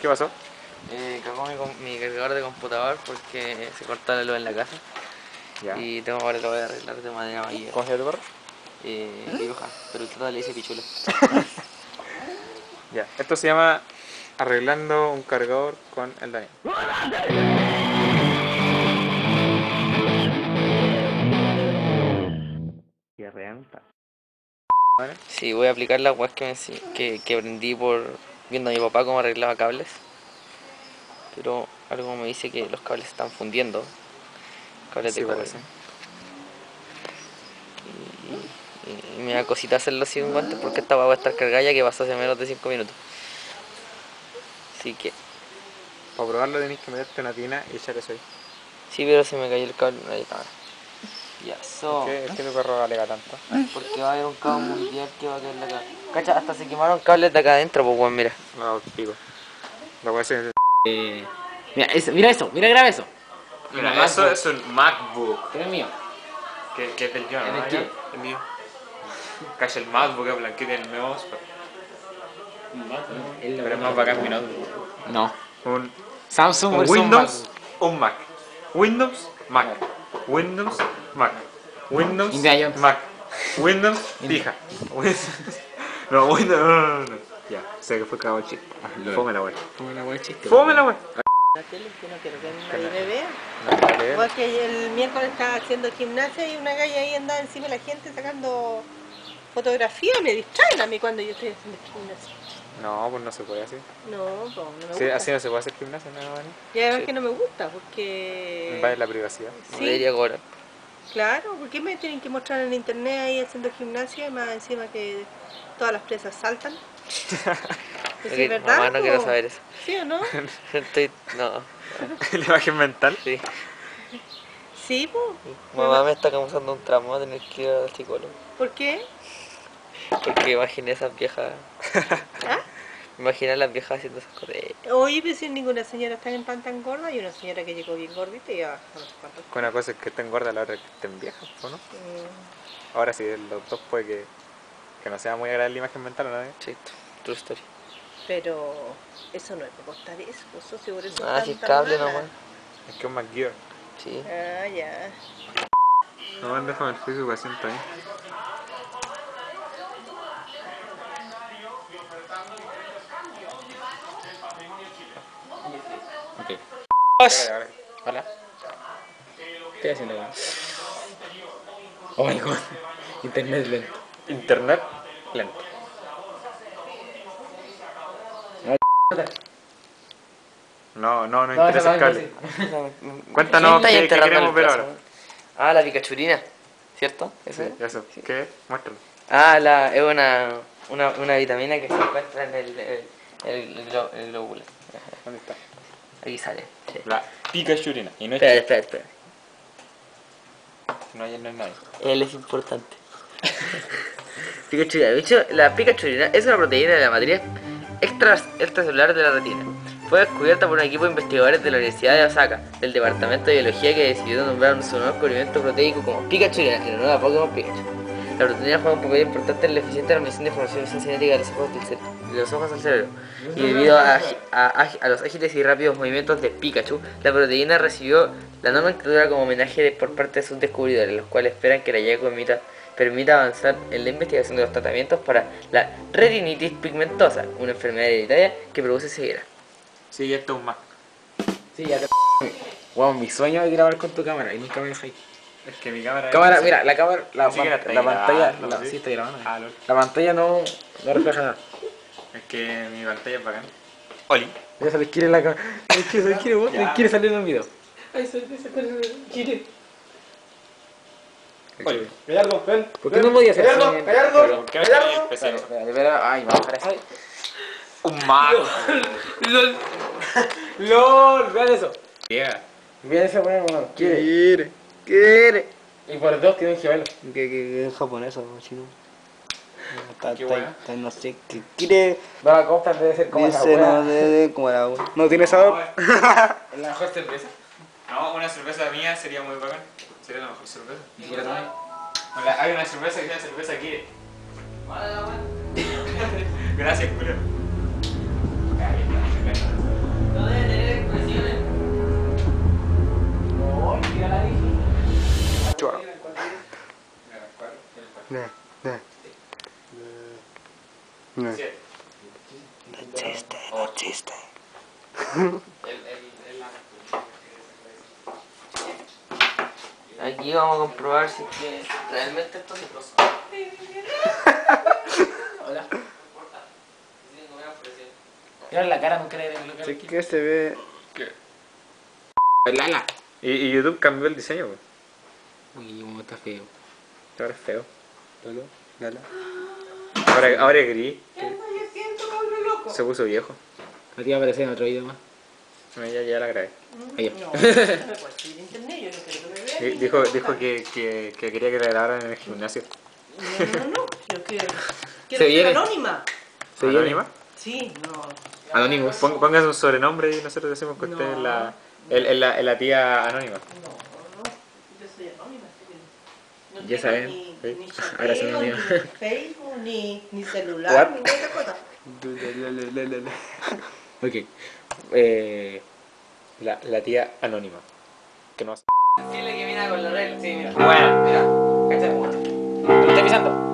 ¿Qué pasó? Eh, cagó mi, com- mi cargador de computador porque se cortó la luz en la casa. Ya. Y tengo ahora lo voy a arreglar de manera mayor. ¿Cómo se llama tu perro? Eh, dibuja, pero el le dice pichula. Ya. Esto se llama arreglando un cargador con el Daniel. Y arreanta. ¿Vale? Sí, voy a aplicar las weas que, que, que aprendí por viendo a mi papá cómo arreglaba cables. Pero algo me dice que los cables están fundiendo. Cables Sí, de parece. carga. Y, y me da cosita hacerlo sin guantes porque esta va a estar cargada ya que pasó hace menos de 5 minutos. Así que, Para probarlo tenés que meterte una tina y echar eso ahí. sí, pero se me cayó el cable. Ahí está. Ya, so. ¿Qué, es que tu perro alega tanto? Porque va a haber un caos mundial que va a caer la acá. Cacha, hasta se quemaron cables de acá adentro, pues weón, mira. No, pico. Lo voy a hacer. Mira eso, mira eso, mira graba eso. Mira, Una eso es un MacBook. Que es mío. Que, que es del John, ¿Es ¿no? quién? El mío. Cacha el MacBook, es blanquito y el nuevo. Pero es más bacán mi notebook. No. Un, Samsung un Windows, un Mac. Windows, Mac. Windows, Mac. Windows, Indiana Jones. Mac. Windows, pija. Windows- No, Windows, no, no, no, no. Ya, sé que fue cagado el chiste. lol. Fome la wea. Como la wea chiste. Fome la wea. La tele que no quiero que nadie me vea. No, dale, Igual que el miércoles estaba haciendo gimnasia y una galla ahí andaba encima de la gente sacando fotografías. Me distraen a mí cuando yo estoy haciendo gimnasia. No, pues no se puede así. No, pues no me Sí, gusta. así no se puede hacer gimnasia, no, Dani. Y además Sí. que no me gusta porque... Invade la privacidad. No Sí. debería cobrar. Claro, ¿por qué me tienen que mostrar en internet ahí haciendo gimnasia y más encima que todas las presas saltan? Sí, Ok, ¿verdad? Mamá, no quiero po? saber eso. ¿Sí o no? Estoy. No, la imagen mental. sí. Sí, pues. Mamá me está causando un trauma voy a tener que ir al psicólogo. ¿Por qué? Porque imaginé esas viejas. ¿Ah? Imaginé a las viejas haciendo esas cosas. Eh, Oye, pues si ninguna señora está en tan tan gorda y una señora que llegó bien gordita y ya no sé cuánto. Que Una cosa es que estén gordas, la otra es que estén viejas, ¿o no? Mm, Ahora sí, los dos puede que, que no sea muy agradable la imagen mental, ¿no? Sí, true story. Pero eso no es para costar eso, pues, socio, por eso Ah, es si es cable nomás. Es que es un McGear. Sí. Ah, ya. No, déjame el Facebook asiento ahí. Ok. Hola. ¿Qué estoy haciendo acá? Oh my god. Internet lento. Internet lento. No, no, no interesa el cable. Cuéntanos ¿Quién qué, qué queremos ver ahora. Ah, la picachurina. ¿Cierto? ¿Eso Sí, es? eso. ¿Qué es? Muéstralo. Ah, la, es una, una, una vitamina que se encuentra en el, el, el, el glóbulo. ¿Dónde está? Aquí sale. Sí. La Pikachu. Y no es Espera, espera, espera. no hay, no es nadie. Él es importante. Picachurina. De hecho, la picachurina es una proteína de la matriz extra, extracelular de la retina. Fue descubierta por un equipo de investigadores de la Universidad de Osaka, del Departamento de Biología, que decidió nombrar su nuevo descubrimiento proteico como Picachurina, en honor a Pokémon Pikachu. La proteína juega un papel importante en la eficiente transmisión de información cinética de los ojos, del cere- de los ojos al cerebro. Y debido a, los ágiles y rápidos movimientos de Pikachu, la proteína recibió la nomenclatura como homenaje de- por parte de sus descubridores, los cuales esperan que la hallazgo permita, permita avanzar en la investigación de los tratamientos para la retinitis pigmentosa, una enfermedad hereditaria que produce ceguera. Sí, esto es un Mac. Sí, ya te. Wow, mi sueño es grabar con tu cámara y nunca me dejáis. Es que mi cámara. Cámara, mira, la cámara, la, pan- está la pantalla, grabando, la, ¿sí? sí está grabando. Ah. La pantalla no, no refleja nada. Es que mi pantalla es bacán. Oli. Ya se les quiere la cámara. Les quiere, se les quiere, vos, les quiere salir en un video. Ay, se les quiere. Oli. Gallardo, ven. ¿Por qué no podía hacer Gallardo, así? Gallardo. Pero, ¿qué es el espera, espera. Ay, vamos a dejar eso. Un Mac. LOL. LOL, vean eso. Yeah. Vean ese bueno, bueno. Quiere. Quiere, quiere. Y por dos tiene un gemelo. Que, que, que en japonés o chino. Está, Qué está- está- no sé qué quiere. No, la compra debe ser como esa Dice, no, wea. de, de, como la No tiene sabor. Es la mejor cerveza. No, una cerveza mía sería muy bacán. Sería la mejor cerveza. No, la- Hay una cerveza que se llama cerveza aquí. Gracias, Julio. 네, 네. 네. 네. No chiste, no chiste. Aquí vamos a comprobar si que realmente esto se pasó. Hola. La cara, no creen en que... que se ve... ¿Qué? Pues Lala. Y, YouTube cambió el diseño, güey. Uy, cómo está feo. Ahora es feo. Lolo, Lala. Ahora, ahora es gris. Se puso viejo. Aquí va a aparecer en otro video más. No, ya, ya la grabé. Ahí. No, no internet, yo no. Di- Dijo, dijo que, que, que quería que la grabaran en el gimnasio. No, no, no, yo quiero, quiero Se ser viene. anónima. Se viene. ¿Anónima? Sí, no. Anonymous. Pon- Póngase un sobrenombre y nosotros decimos que usted es la, el- el- la, el- la tía anónima. No, no, yo soy anónima, así que no Ya tengo saben, Ni, sí. ni chateo, ni. Facebook, ni, ni celular, What? ni ninguna cosa. Ok. Eh, la, la tía anónima. Que no hace- Dile que viene con la regla. Sí, mira. Bueno, mira. Cáchate, bueno. ¿Te lo estás pisando?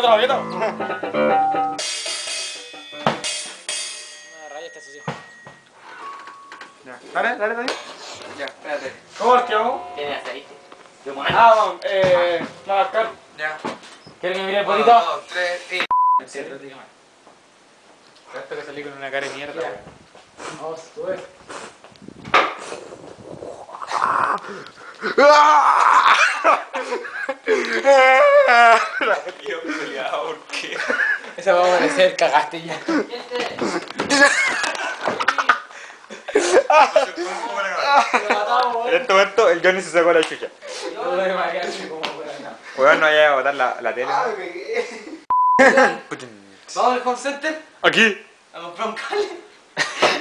¿Presta el otro abierto? Una raya está sucia. Dale, dale, dale. Ya, espérate. ¿Cómo es que vamos? Tiene aceite. Ah, vamos, eh. Madagascar. Ya. ¿Quieres que me mire el Uno, potito? dos, tres y. Esto que salí con una cara de mierda. Vamos, sube. Esa va a aparecer, cagaste ya. En este momento el Johnny se sacó la chucha. Weón, no vaya a botar la, la tele. Vamos al home center Aquí. a comprar un cable.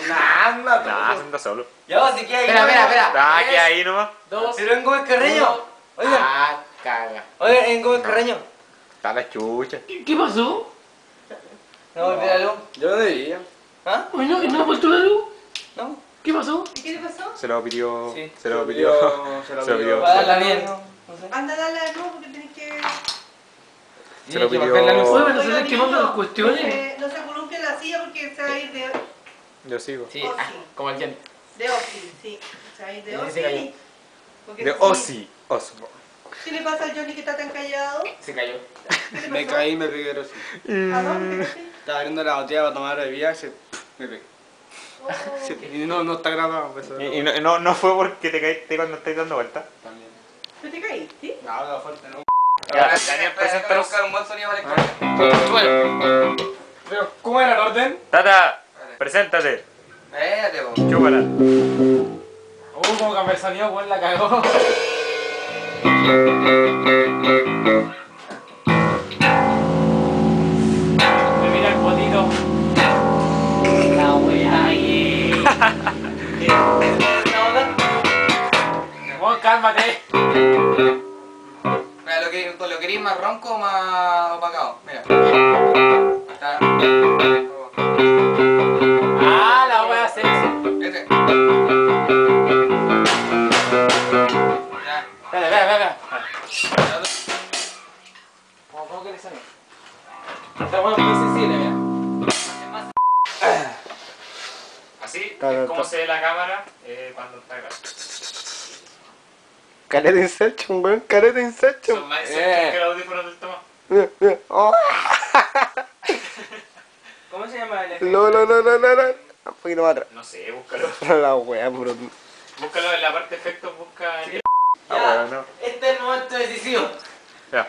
Nah, se anda solo. Ya vos, si quieres Espera, espera, espera. Ah, Tres, que ahí nomás. Dos. Pero en Gómez Carreño. Oigan, Ah, caga. oigan, en Gómez Carreño. Está la chucha. ¿Qué pasó? No la luz. Yo no debía. ¿Ah? Uy, no, no ha vuelto la luz. ¿No? ¿Qué pasó? ¿Y qué le pasó? Se lo pidió. Sí. Se lo pidió. Se lo Se lo pidió. pidió. Para darla bien. Anda, dale de nuevo porque tenés que... Se lo que pidió. la luz. Oye, pero se las cuestiones. No se, no se columpie la silla porque se va a ir de, Yo sigo. Sí, Oh, ah, sí. como el Jen. de Ozzy, sí. De. Ozzy. De. Ozzy Osbourne. ¿Qué le pasa al Johnny que está tan callado? Se cayó. ¿Qué le Me caí y me pegué así. ¿A dónde? te Estaba abriendo la botella para tomar bebida y se. Me pegué. Sí, Y no, no está grabado, pues. Y, y no, no, no fue porque te caíste cuando estáis dando vuelta. También. ¿Pero te caíste? No, no, fuerte, no. Ya, Daniel, buscar un buen sonido para el Bueno, Pero, ¿cómo era el orden? Tata, preséntate. Espérate, po. Chúpala. uh, como cambió el sonido, weón, la cagó. Me mira el potito. La wea. Weón, cálmate. Mira, lo, que, lo queréis más ronco o más opacado. Mira. Está. Está bueno, muy sensible, mira. Así Claro, es como se ve la cámara eh, cuando está grabando. Careta Inception, weón, careta Inception. Son más Eh. exactos que los audífonos del mira. Oh. ¿Cómo se llama el No, no, no, no, no, no. Un poquito más atrás. No sé, búscalo. La wea, bro. Búscalo en la parte de efectos, busca. en- Ah, Ya. bueno, no. Este es el momento decisivo. Ya.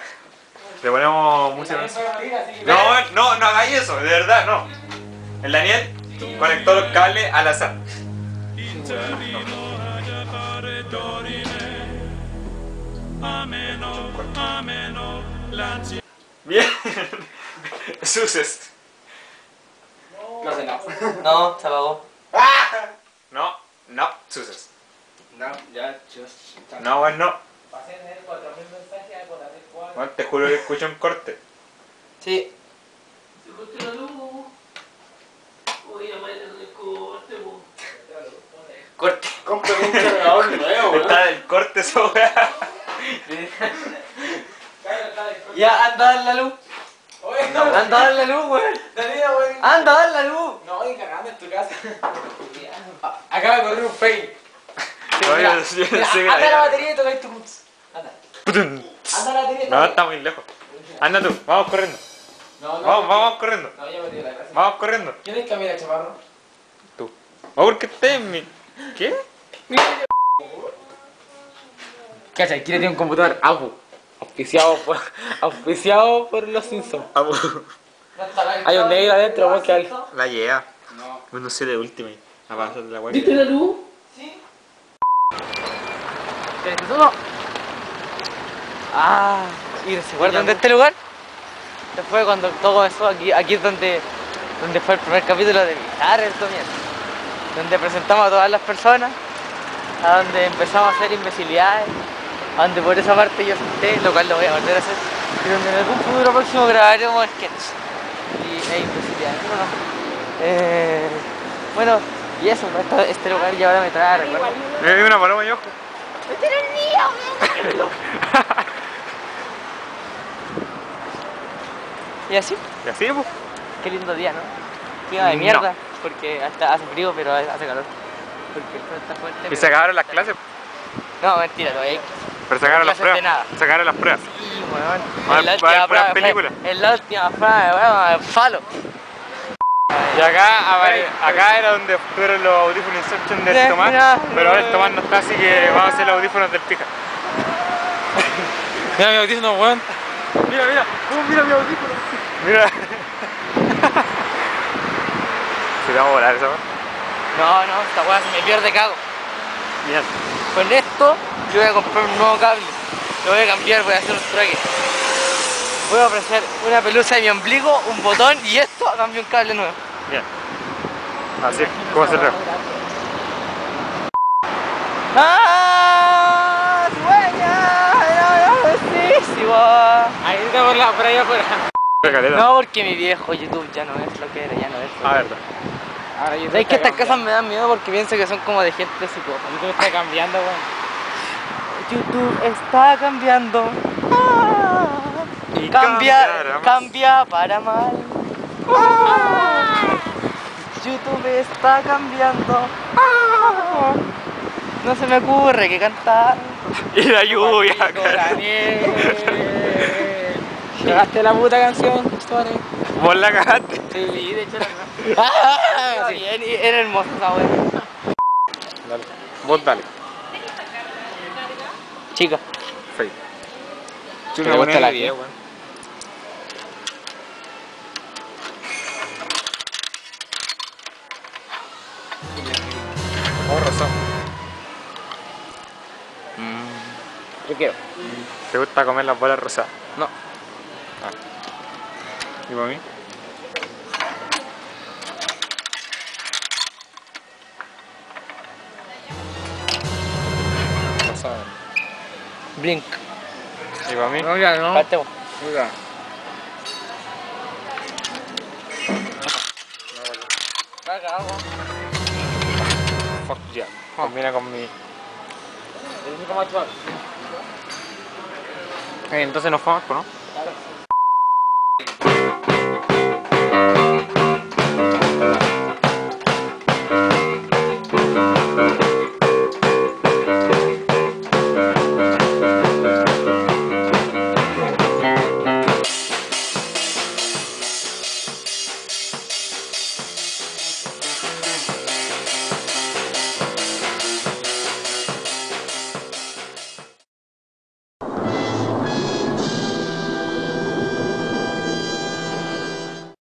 Le ponemos música. No, No, no, no hagáis eso, de verdad, no. El Daniel conectó los cables al azar. Bien. Suces. no sé nada. No, se apagó. No, no, suces. No, ya, just. No, bueno, no. Pasé de tener 4.000 mensajes a 4.000 Bueno, te juro que escucho un corte. Sí. Se cortó la luz. Uy, apaga la luz. Corte. Compra un cargador nuevo, Está del corte esa weá. Ya, anda a dar la luz. Anda a dar la luz, weón. Anda a dar la luz. No, y cagando en tu casa. Acaba de correr un fail. Oye, Mira, sí, mira, sí, anda la batería y toca tu. Anda. Anda la No, está muy lejos. Anda tú, vamos corriendo. No, no. Vamos, vamos corriendo. No, ya me dio la clase. Vamos corriendo. ¿Quién es Camila Chaparro? Tú. Oh, ¿por qué estás en mi. ¿Qué? Cacha, aquí tiene un computador Apu. Auspiciado por, auspiciado por los Simpsons. Vamos. Hay un negro adentro, vamos que al. La lleva. No. Bueno, sé de Ultimate. A pasar de la weá. ¿Viste la luz? uno. Ah, ¿y se acuerdan de este lugar? Este fue cuando todo comenzó, aquí, aquí es donde, donde fue el primer capítulo de Bizarre el comienzo. Donde presentamos a todas las personas, a donde empezamos a hacer imbecilidades, a donde por esa parte yo senté, lo cual lo voy a volver a hacer, y donde en algún futuro próximo grabaremos sketches y, e imbecilidades. Bueno, eh, bueno, y eso, esto- este lugar ya ahora me trae recuerdos. Me vi una paloma y ojo. Y así, Y así, pues. qué lindo día, ¿no? Clima de No. mierda, porque hasta hace frío, pero hace calor. Porque el está fuerte. Y pero- se acabaron las clases. No, mentira, todavía hay Pero se acabaron las de pruebas. nada. Se acabaron las pruebas. Sí, weón. Va- En la a. En la última prueba, weón, falo. Y acá, apare- acá era donde tuvieron los audífonos Inception del Tomás. pero ahora el mira. Tomás no está, así que vamos a hacer los audífonos del pija. Mira mi audífono, weón. Mira, mira. Oh, mira mi audífono. Mira. Se te va a volar esa weá. No, no, esta weá se me pierde cago. Bien. Con esto, yo voy a comprar un nuevo cable. Lo voy a cambiar, voy a hacer un trueque. Voy a ofrecer una pelusa de mi ombligo, un botón y esto a cambio un cable nuevo. Bien. Así es, ¿cómo se llama? ¡Ah! ¡Sueña! Sí, sí, va. Ahí está por, la, por ahí afuera. No, porque mi viejo YouTube ya no es lo que era, ya no es. A ver, Ahora yo ¿Sabes que estas casas me dan miedo porque pienso que son como de gente psicópata? YouTube está cambiando, weón. YouTube está cambiando. Ah, Y cambia, cambia para mal. Ah, YouTube está cambiando. Ah, no se me ocurre que cantar. Y la lluvia. Cagaste la puta canción, Suárez. Vos la cagaste. Sí, de hecho era ah, sí, era hermosa esa wea. Dale. Vos dale. Chica. Fake. ¿Te gusta la idea, que? weón. Oh, razón. Yo quiero. ¿Te gusta comer las bolas rosadas? No. ¿Y para mí? Blink. ¿Y para mí? No, ya no. Parte vos. Mira. Fuck yeah. Combina con mi... Eh, entonces nos fuimos, ¿no? Thank you.